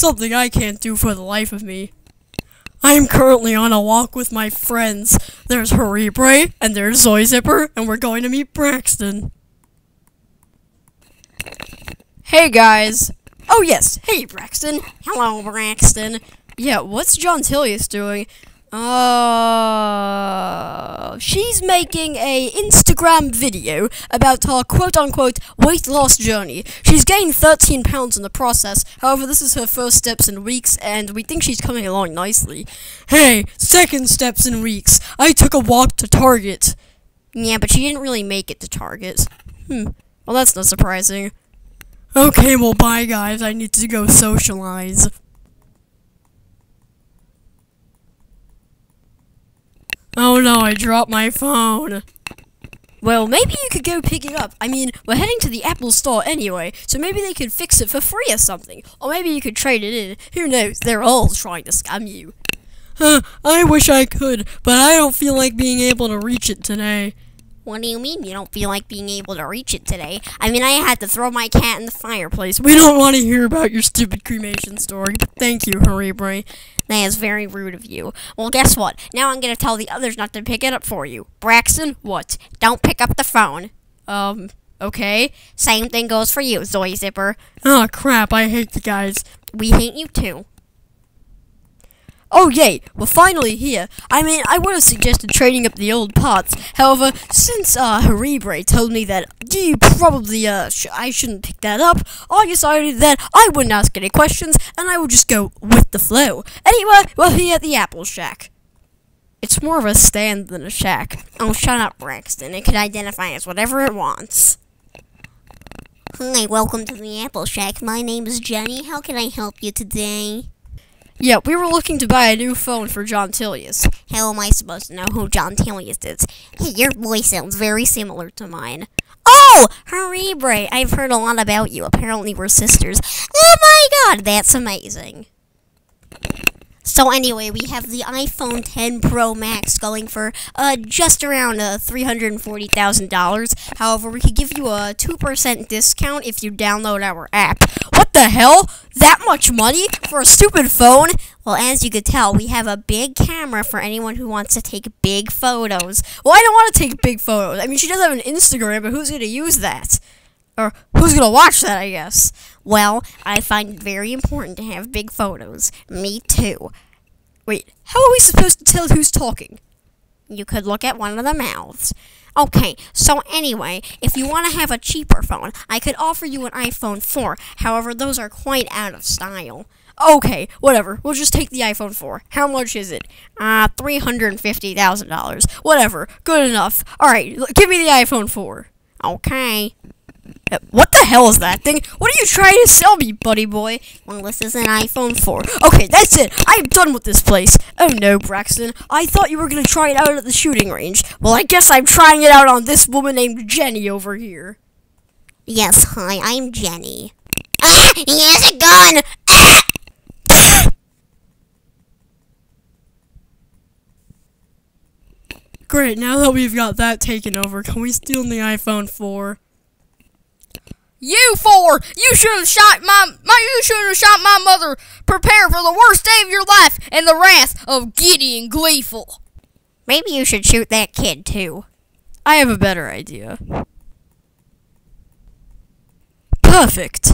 something I can't do for the life of me. I am currently on a walk with my friends. There's Herrebre and there's Zoe Zipper, and we're going to meet Braxton. Hey guys. Oh yes, hey Braxton. Hello, Braxton. Yeah, what's Jontilius doing? Uh, she's making a Instagram video about her quote-unquote weight loss journey. She's gained 13 pounds in the process. However, this is her first steps in weeks, and we think she's coming along nicely. Hey, second steps in weeks. I took a walk to Target. Yeah, but she didn't really make it to Target. Hmm. Well, that's not surprising. Okay, well, bye, guys. I need to go socialize. Oh no, I dropped my phone. Well, maybe you could go pick it up. I mean, we're heading to the Apple store anyway, so maybe they could fix it for free or something. Or maybe you could trade it in. Who knows? They're all trying to scam you. Huh, I wish I could, but I don't feel like being able to reach it today. What do you mean you don't feel like being able to reach it today? I mean, I had to throw my cat in the fireplace. We don't want to hear about your stupid cremation story, but thank you, Herrebre. That is very rude of you. Well, guess what? Now I'm going to tell the others not to pick it up for you. Braxton, what? Don't pick up the phone. Um, okay. Same thing goes for you, Zoe Zipper. Oh, crap, I hate the guys. We hate you too. Oh yay, we're finally here. I mean, I would have suggested trading up the old parts. However, since uh, Herrebre told me that you probably uh sh I shouldn't pick that up, I decided that I wouldn't ask any questions and I would just go with the flow. Anyway, we're here at the Apple Shack. It's more of a stand than a shack. Oh, shut up, Braxton. It could identify as whatever it wants. Hi, welcome to the Apple Shack. My name is Jenny. How can I help you today? Yeah, we were looking to buy a new phone for Jontilius. How am I supposed to know who Jontilius is? Hey, your voice sounds very similar to mine. Oh, Herrebre, I've heard a lot about you. Apparently we're sisters. Oh my god, that's amazing. So anyway, we have the iPhone 10 Pro Max going for uh, just around uh, $340,000. However, we could give you a 2% discount if you download our app. What the hell? That much money for a stupid phone? Well, as you could tell, we have a big camera for anyone who wants to take big photos. Well, I don't want to take big photos. I mean, she does have an Instagram, but who's going to use that? Or who's going to watch that, I guess? Well, I find it very important to have big photos. Me too. Wait, how are we supposed to tell who's talking? You could look at one of the mouths. Okay, so anyway, if you want to have a cheaper phone, I could offer you an iPhone 4. However, those are quite out of style. Okay, whatever. We'll just take the iPhone 4. How much is it? Uh, $350,000. Whatever. Good enough. Alright, give me the iPhone 4. Okay. What the hell is that thing? What are you trying to sell me, buddy boy? Well, this is an iPhone 4. Okay, that's it. I'm done with this place. Oh no, Braxton. I thought you were going to try it out at the shooting range. Well, I guess I'm trying it out on this woman named Jenny over here. Yes, hi, I'm Jenny. Ah! He has a gun! Ah! Great, now that we've got that taken over, can we steal the iPhone 4? You four! You should have shot my, my you should have shot my mother. Prepare for the worst day of your life and the wrath of Gideon Gleeful. Maybe you should shoot that kid too. I have a better idea. Perfect.